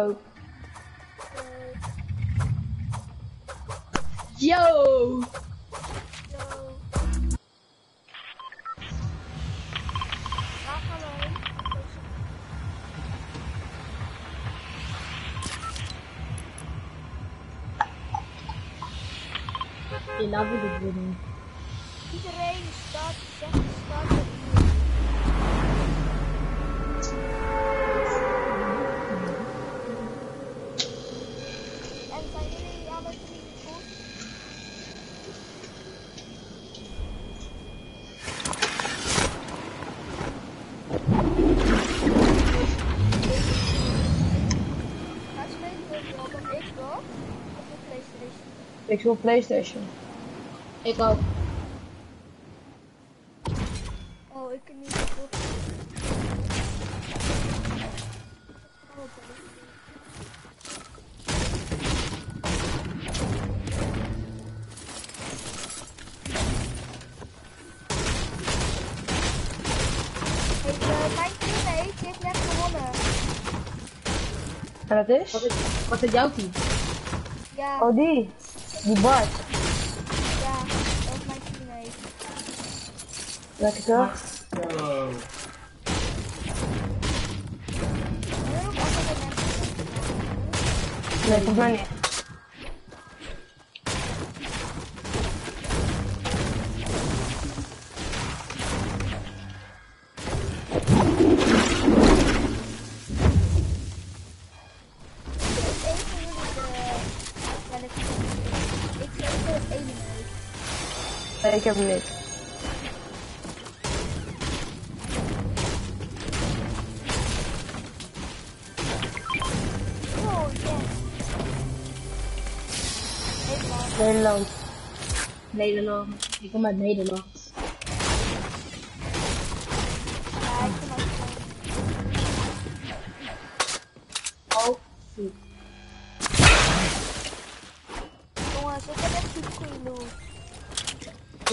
Oh. Yo! Yo. Je laat weer doen. Iedereen start, zegt start. Ik wil Playstation. Ik ook. Oh, ik kan niet. En dat is? Wat is, wat is jouw team? Ja, Oh, die. Die Bart. ja, is mijn teammate. Lekker toch? Ook mensen. Nee, volgens mij niet. Nee, ik heb hem niet. Oh, yes. Nederland. Nederland. Nederland. Ik kom uit Nederland. Ja,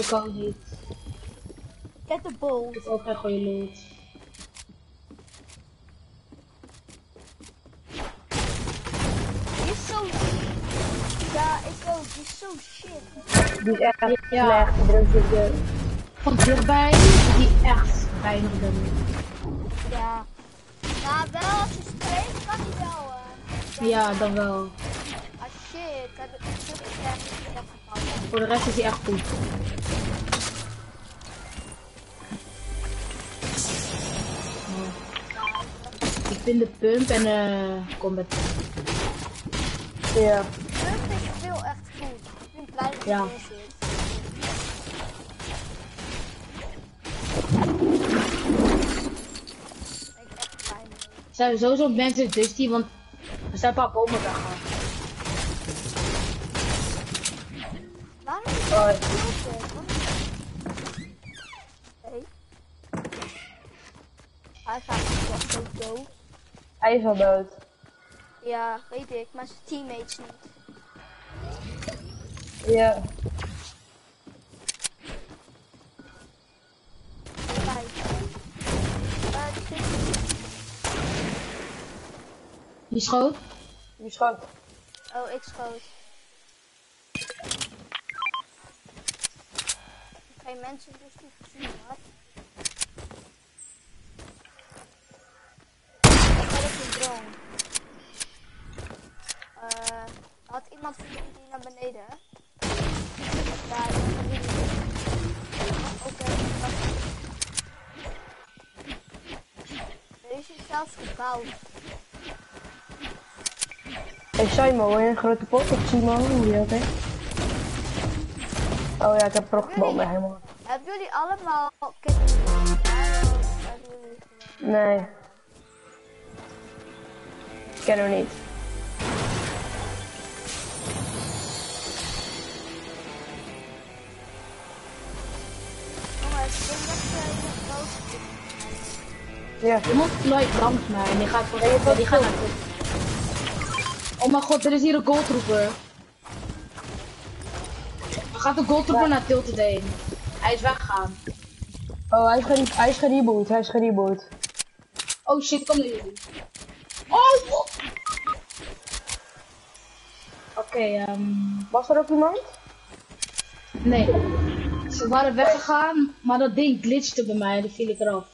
Ik ook niet. Get the ball. Ik heb ook geen goede loot. Die is zo... Ja, ik ook. Die is zo shit. Die is echt Ja. slecht. Je de... Van dichtbij is die echt weinig doen. Ja. Maar wel als je spreekt, kan hij wel. eh. Ja, dan wel. Ah shit. Ik heb gevallen. Voor de rest is hij echt goed. Vind de pump en eh combat. Ja. Pump is veel echt goed. Ik ben blij dat Ja. het zit. Mee. Zijn sowieso mensen dusty, want er zijn een paar bomen. Waarom is. Hij gaat echt zo dood. Hij is al dood. Ja, weet ik, maar zijn teammates niet. Ja. Kijk. Die zit- Die schoot. Die schoot. Oh, ik schoot. Geen mensen dus niet gezien, hoor. Ik Eh, had iemand van jullie die naar beneden? Ja. Oké. Deze is zelfs gebouwd. Hey Simon, wil je een grote pot of Simon? Hoe je dat heet? Oh ja, ik heb gebouwd bij helemaal. Hebben jullie allemaal. Nee. Ik ken hem niet. Ja. Je moet nooit langs mij die gaat voor ja, die gaat naar Oh mijn god, er is hier een goldtrooper. Er gaat een goldtrooper naar Tilted heen. Hij is weggegaan. Oh, hij is, hij is gereboot. Hij is gereboot. Oh shit, kom jullie. Oké, ehm Was er ook iemand? nee. Ze waren weggegaan, maar dat ding glitchte bij mij en dan viel ik eraf.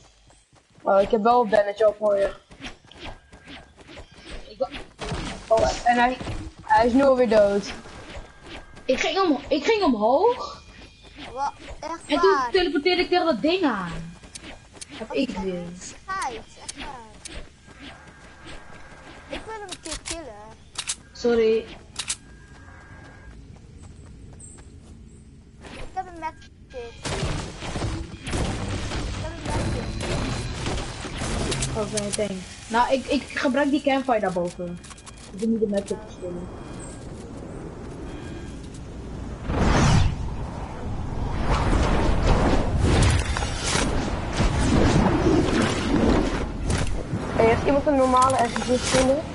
Oh, ik heb wel een belletje op voor je. Ik, Oh, en hij, hij is nu alweer dood. ik, ging om, ik ging omhoog Wat? Echt en toen teleporteerde ik tegen dat ding aan. Heb ik weer. Schijt, echt waar. Ik wil hem een keer killen. Sorry. Ik heb kit. Oké, thanks. Nou, ik, ik gebruik die campfire daarboven. Ik wil niet de map te heeft iemand een normale SSD gevonden?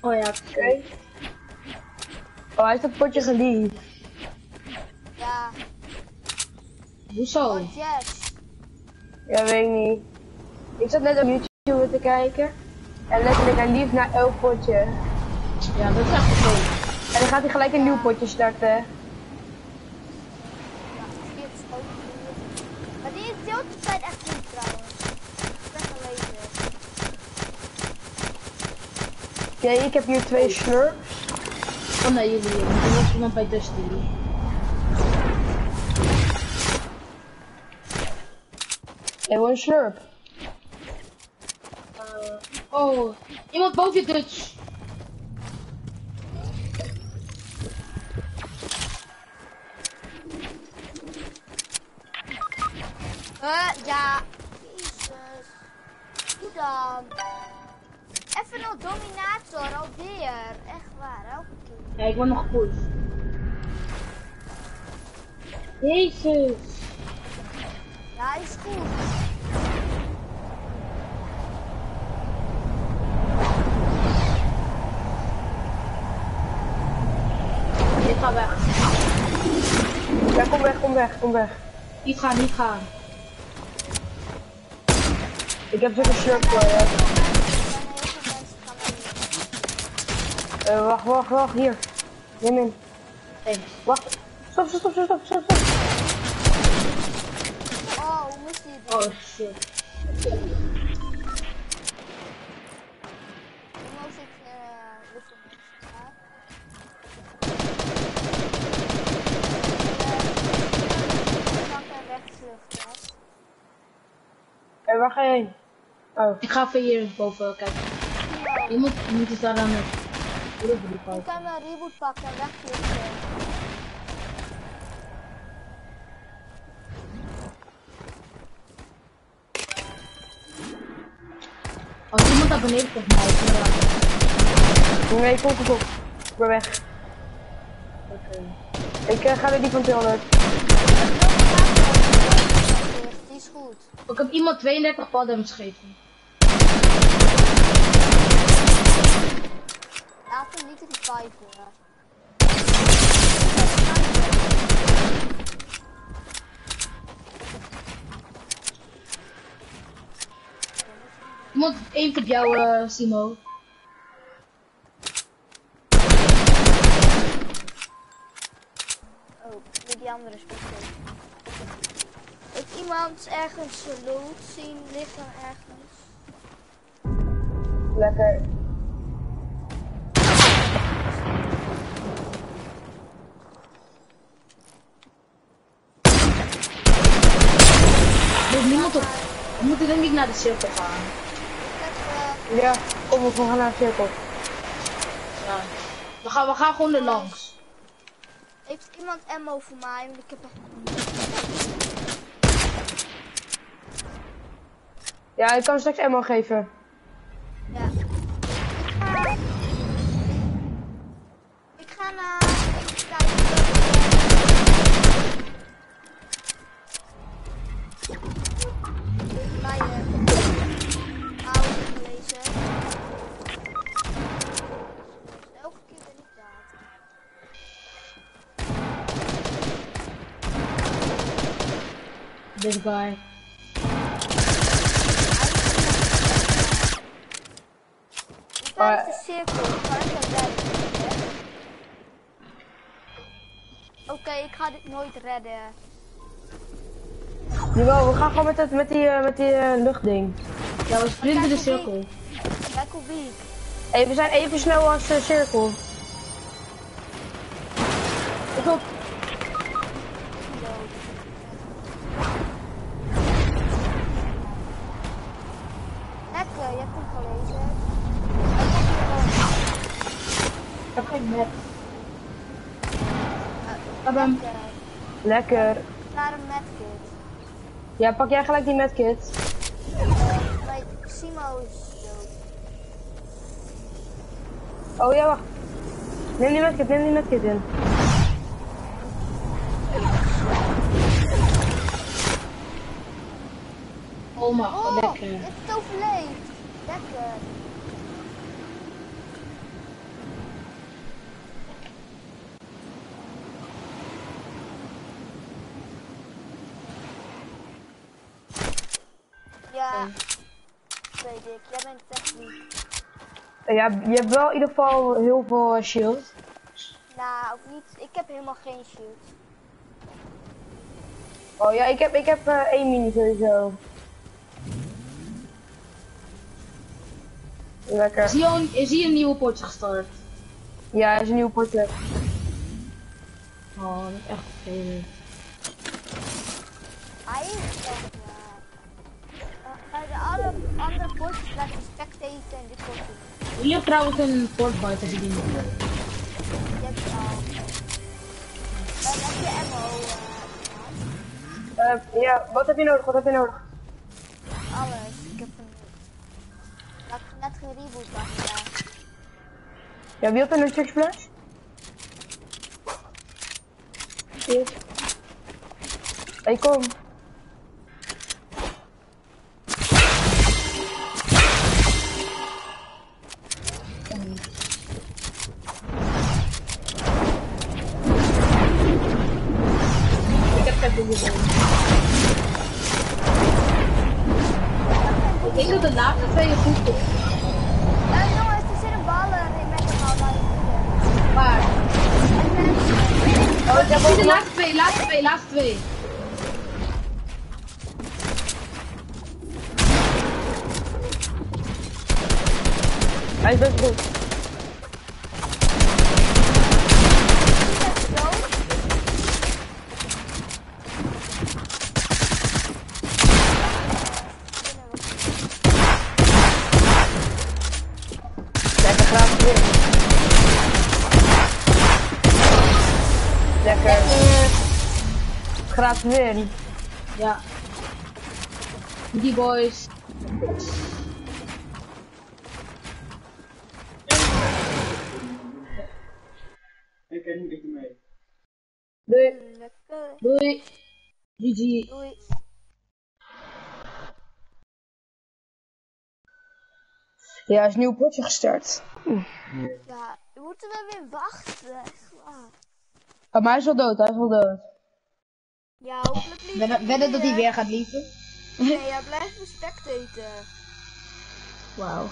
Oh ja, Oké. Oh, hij heeft een potje geliefd. Ja, hoezo? oh yes. Ja, weet ik niet. Ik zat net op YouTube te kijken. En letterlijk, hij lief naar elk potje. Ja, dat is echt goed. En dan gaat hij gelijk een nieuw potje starten. Ja, dit is ook. Maar die deeltjes zijn echt goed trouwens. Ik ben gelezen. Oké, ik heb hier twee slurps. Oh nee, jullie. Er was iemand bij Dusty. En een slurp. Oh, iemand boven je Dutch. Eh, ja. Jezus. Hoe dan? Nog dominator alweer. Echt waar, elke keer. Ja, ik word nog gepusht. Jezus. Ja, hij is goed. Ik ga weg. Ja, kom weg, kom weg, kom weg. Niet gaan, niet gaan. Ik heb zo'n slurp voor je. Eh, wacht, wacht, wacht, hier. Neem in. Thanks. Wacht. Stop, stop, stop, stop, stop, stop. Oh, hoe moest hij het? Oh shit. Hé, waar ga je? Oh, Ik ga even hier boven kijken. Je moet, je moet eens daar aan. Ik kan mijn reboot pakken en wegvluchten. Als iemand daar beneden komt mij, inderdaad. nee, kom, kom, kom. Ik ben weg. Oké. Ik eh, ga naar die van 200. Die is goed. Ik heb iemand 32 paddems gegeven. Hem niet reviven. Iemand aimt op jou, eh, Simo. Oh, die andere speler. Heeft iemand ergens loot zien liggen ergens? Lekker. We moeten denk ik naar de cirkel gaan. Ja, kom, we gaan naar de cirkel. Ja. We gaan, we gaan gewoon er langs. heeft iemand ammo voor mij? Want ik heb echt... Ja, ik kan straks ammo geven. This guy. Redden? Oké, ik ga dit nooit redden. Jawel, we gaan gewoon met, het, met die, eh, met die eh, luchtding. Ja, we sprinten de cirkel. Kijk hoe. Hey, we zijn even snel als de cirkel. Lekker. Lekker. Naar een medkit. Ja, pak jij gelijk die medkit. Nee, Simo is dood. Oh ja, wacht. Neem die medkit, neem die medkit in. Oh mijn god, Oh, lekker. het overleefd. Lekker. Ja, weet ik. Jij bent echt niet. Ja, je hebt wel in ieder geval heel veel shield. Nou, ook niet. Ik heb helemaal geen shield. Oh ja, ik heb, ik heb eh, één mini sowieso. Lekker. Is hier, een, is hier een nieuwe potje gestart? Ja, is een nieuw potje. Oh, dat is echt vervelend. Hij is echt waar. Eh, Bij de andere, andere potjes laat je spectaten en dit wordt het. Hier trouwens een portbite als ik die. Je hebt het al. Dan heb je ammo. eh, Eh, ja, wat heb je nodig? Wat heb je nodig? alles. Ik heb een. Ik heb net geen reboot achter. Ja, wie had er een church flash? Hier. Hey, kom. Hij is best goed. Lekker. Gratis win. Ja. Die boys. Doei. Lekker. Doei. GG. Doei. Ja, is een nieuw potje gestart. Ja, we moeten we weer wachten. Waar. Oh, maar hij is wel dood, hij is wel dood. Ja, hopelijk niet. Wedden, dat hij weer gaat liepen? Nee, ja, blijf me spectaten. Wauw.